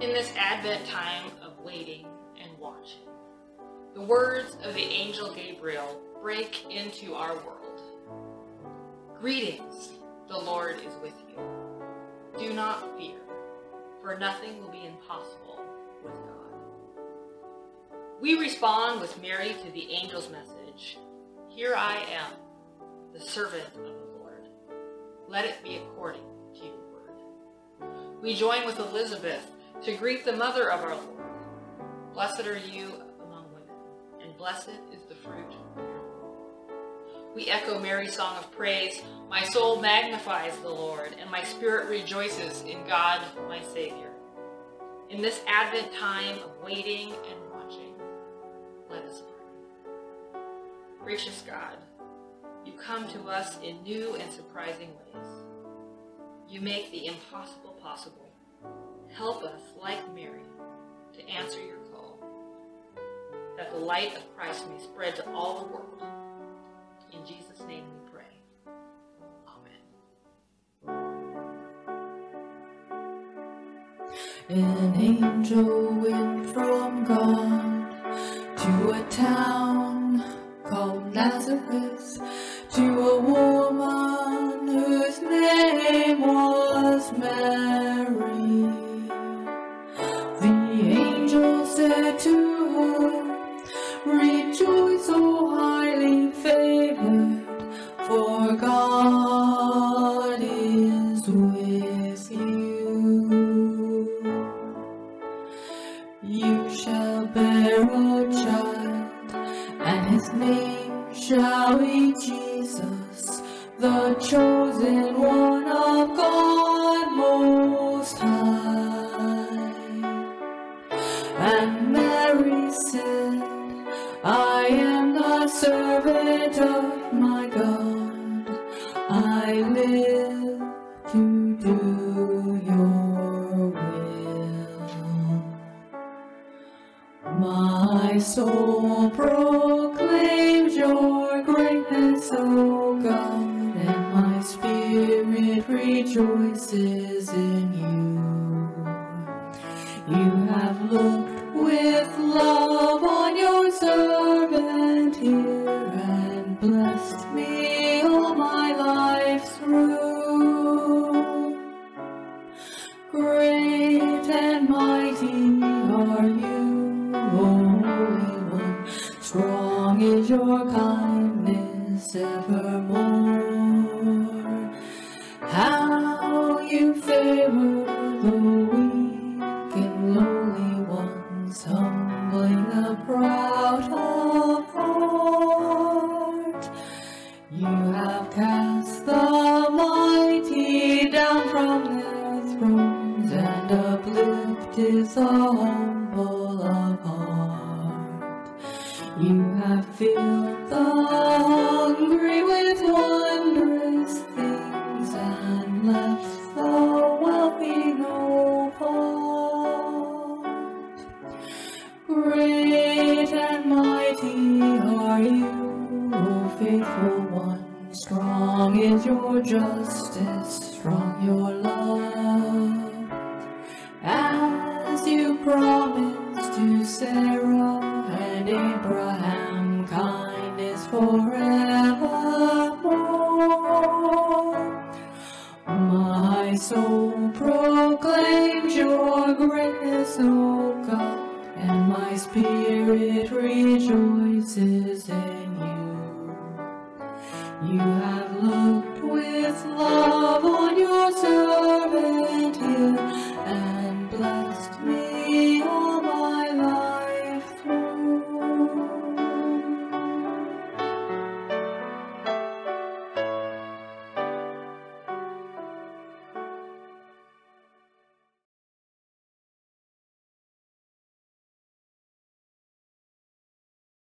in this Advent time of waiting and watching. The words of the angel Gabriel break into our world. Greetings, the Lord is with you. Do not fear, for nothing will be impossible with God. We respond with Mary to the angel's message Here I am, the servant of the Lord. Let it be according to your word. We join with Elizabeth to greet the mother of our Lord. Blessed are you among women, and blessed is the fruit of your womb. We echo Mary's song of praise. My soul magnifies the Lord, and my spirit rejoices in God my Savior. In this Advent time of waiting and watching, let us pray. Gracious God, you come to us in new and surprising ways. You make the impossible possible. Help us, like Mary, to answer your call, that the light of Christ may spread to all the world. In Jesus' name we pray. Amen. An angel went from God to a town called Nazareth to a shall bear a child, and his name shall be Jesus, the chosen one of God Most High. And Mary said, I am the servant of my God. I live soul proclaims your greatness, O God, and my spirit rejoices in you. You have looked Strong is your kindness evermore. How you favor the weak and lowly ones, humbling the proud of heart. You have cast the mighty down from their thrones and uplifted the humble of heart. You have filled the hungry with wondrous things and left the wealthy no. Great and mighty are you, O faithful one. Strong is your justice, strong your love. Forevermore. My soul proclaims your greatness, O God, and my spirit rejoices in you. You have looked with love